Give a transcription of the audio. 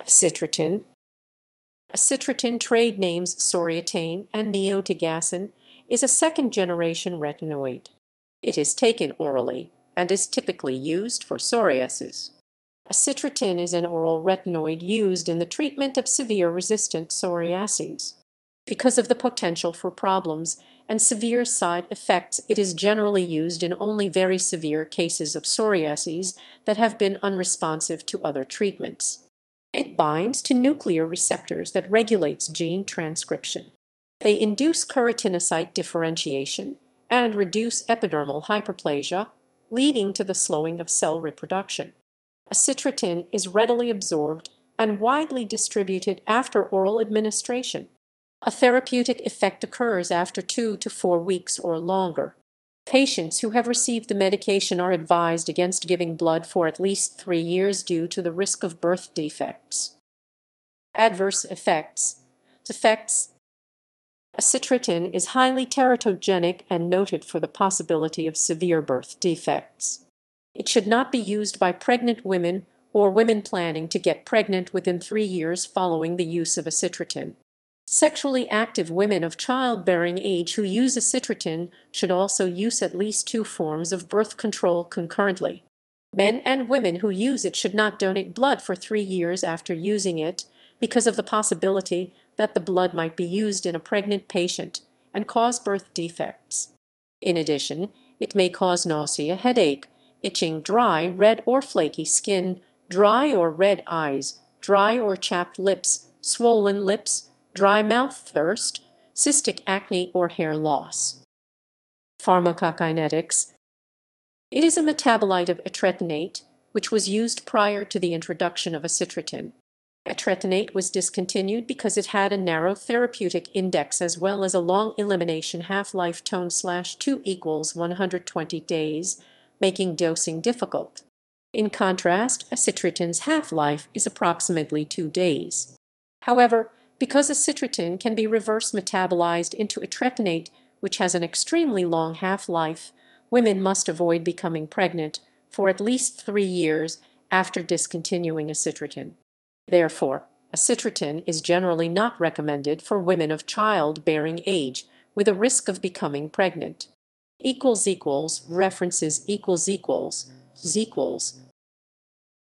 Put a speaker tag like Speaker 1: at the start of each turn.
Speaker 1: Acitretin. Acitretin trade names Soriatane and Neotigason is a second-generation retinoid. It is taken orally and is typically used for psoriasis. Acitretin is an oral retinoid used in the treatment of severe resistant psoriasis. Because of the potential for problems and severe side effects it is generally used in only very severe cases of psoriasis that have been unresponsive to other treatments. It binds to nuclear receptors that regulates gene transcription. They induce keratinocyte differentiation and reduce epidermal hyperplasia, leading to the slowing of cell reproduction. Acitretin is readily absorbed and widely distributed after oral administration. A therapeutic effect occurs after two to four weeks or longer. Patients who have received the medication are advised against giving blood for at least three years due to the risk of birth defects. Adverse effects. Effects Acitretin is highly teratogenic and noted for the possibility of severe birth defects. It should not be used by pregnant women or women planning to get pregnant within three years following the use of acitretin. Sexually active women of childbearing age who use acitretin should also use at least two forms of birth control concurrently. Men and women who use it should not donate blood for three years after using it because of the possibility that the blood might be used in a pregnant patient and cause birth defects. In addition, it may cause nausea, headache, itching, dry, red or flaky skin, dry or red eyes, dry or chapped lips, swollen lips, dry mouth thirst, cystic acne or hair loss. Pharmacokinetics It is a metabolite of etretinate, which was used prior to the introduction of acitretin. Etretinate was discontinued because it had a narrow therapeutic index as well as a long elimination half-life tone slash 2 equals 120 days, making dosing difficult. In contrast, acitretin's half-life is approximately 2 days. However, because acitretin can be reverse metabolized into etretinate, which has an extremely long half-life, women must avoid becoming pregnant for at least three years after discontinuing acitretin. Therefore, acitretin is generally not recommended for women of childbearing age with a risk of becoming pregnant. Equals equals references equals equals